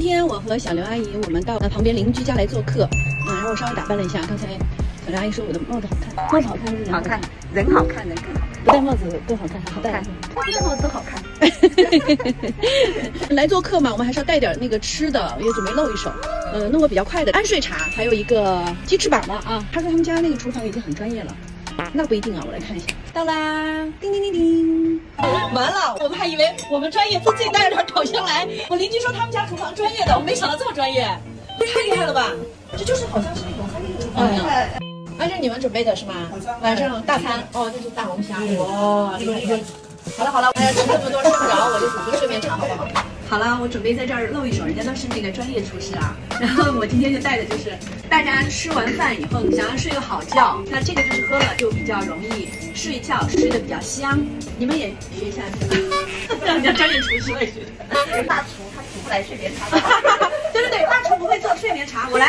今天我和小刘阿姨，我们到旁边邻居家来做客，嗯，然后我稍微打扮了一下。刚才小刘阿姨说我的帽子好看，帽子好看还是好看，人好看，人更好。不戴帽子更好看，好戴。不戴帽子好看。来做客嘛，我们还是要带点那个吃的，也准备露一手。呃，弄个比较快的安睡茶，还有一个鸡翅膀的啊。他说他们家那个厨房已经很专业了，那不一定啊，我来看一下。到啦，叮叮叮叮，完了，我们还以为我们专业，自己带着点烤箱来。我邻居说他们家厨房专业的，我没想到这么专业，太厉害了吧？这就是好像是那种餐厅的厨房一样。啊，这是你们准备的是吗？晚上大餐哦，这是大龙虾，哇，厉害厉害。好了好了，哎呀，吃这么多睡不着，好？了，我准备在这儿露一手，人家都是那个专业厨师啊。然后我今天就带的就是大家吃完饭以后想要睡个好觉，那这个就是喝了就比较容易睡觉，睡得比较香。你们也学一下，让人家专业厨师。大厨他煮不来睡眠茶。对对对，大厨不会做睡眠茶，我来，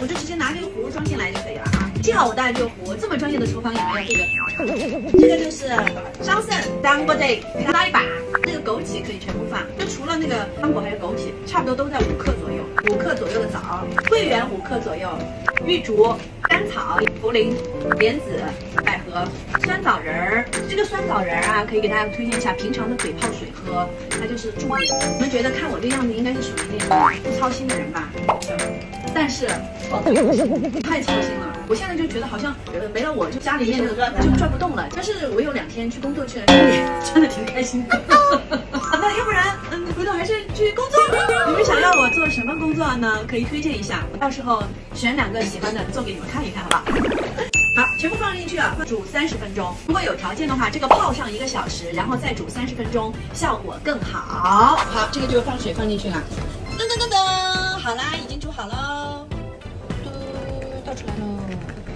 我就直接拿这个葫芦装进来就可以了幸好我带了这个壶，这么专业的厨房也没有这个。这个就是桑葚、当归的，拉一把。那个枸杞可以全部放，就除了那个芒果还有枸杞，差不多都在五克左右，五克左右的枣，桂圆五克左右，玉竹、甘草、茯苓、莲子、百合、酸枣仁儿。这个酸枣仁儿啊，可以给大家推荐一下，平常的嘴泡水喝，它就是助眠。你们觉得看我这样子，应该是属于那种不操心的人吧？但是太操心了，我现在就觉得好像呃没了我就家里面就就转不动了。但是我有两天去工作去了，真的挺开心的。那要不然嗯，回头还是去工作。你们想要我做什么工作呢？可以推荐一下，我到时候选两个喜欢的做给你们看一看，好不好？好，全部放进去啊，煮三十分钟。如果有条件的话，这个泡上一个小时，然后再煮三十分钟，效果更好。好，这个就放水放进去了。噔噔噔噔，好啦，已经煮好喽。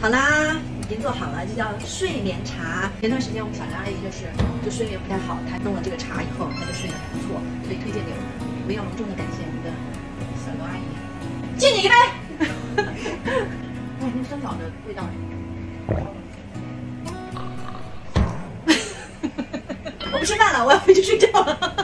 好啦，已经做好了，这叫睡眠茶。前段时间我们小刘阿姨就是就睡眠不太好，她弄了这个茶以后，她就睡得还不错，所以推荐给我们。我们要隆重的感谢我们的小刘阿姨，敬你一杯。哇，那酸枣的味道。我不吃饭了，我要回去睡觉了。